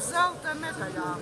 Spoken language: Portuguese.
zalta medalha.